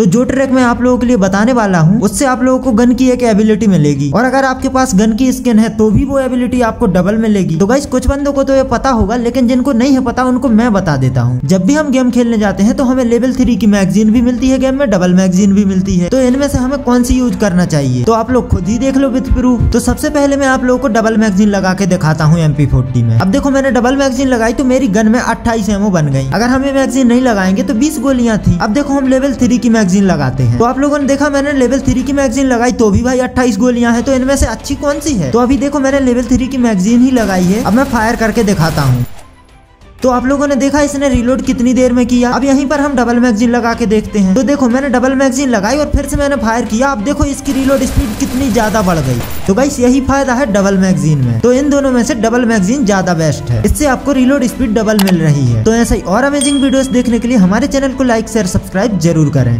तो जो ट्रैक मैं आप लोगों के लिए बताने वाला हूँ, उससे आप लोगों को गन की एक एबिलिटी मिलेगी। और अगर आपके पास गन की स्किन है तो भी वो एबिलिटी आपको डबल मिलेगी। तो गाइस कुछ बंदों को तो ये पता होगा, लेकिन जिनको नहीं है पता, उनको मैं बता देता हूँ। जब भी हम गेम खेलने जाते हैं तो हमें लेवल थ्री की मैगजीन भी मिलती है गेम में डबल मैगजीन भी मिलती है। तो इनमें से हमें कौन सी यूज़ करना चाहिए? तो आप लोग खुद ही देख लो विथ प्रूफ तो सबसे पहले मैं आप लोगों को डबल मैगजीन लगा के दिखाता हूँ फोर्टी में। अब देखो, मैंने डबल मैगजीन लगाई तो मेरी गन में अट्ठाईस एमओ बन गई। अगर हम मैगजीन नहीं लगाएँगे तो बीस गोलियाँ थी। अब देखो, हम लेवल थ्री की मैगजीन लगाते हैं। तो आप लोगों ने देखा, मैंने लेवल थ्री की मैगजीन लगाई तो भी भाई अट्ठाईस गोलियाँ हैं तो इनमें से अच्छी कौन सी है? तो अभी देखो, मैंने लेवल थ्री की मैगजीन ही लगाई है। अब मैं फायर करके दिखाता हूँ। तो आप लोगों ने देखा, इसने रिलोड कितनी देर में किया? अब यहीं पर हम डबल मैगजीन लगा के देखते हैं। तो देखो, मैंने डबल मैगजीन लगाई और फिर से मैंने फायर किया। अब देखो, इसकी रिलोड स्पीड कितनी ज़्यादा बढ़ गई। तो गाइस यही फ़ायदा है डबल मैगजीन में। तो इन दोनों में से डबल मैगजीन ज़्यादा बेस्ट है। इससे आपको रिलोड स्पीड डबल मिल रही है। तो ऐसे और अमेजिंग वीडियो देखने के लिए हमारे चैनल को लाइक शेयर सब्सक्राइब ज़रूर करें।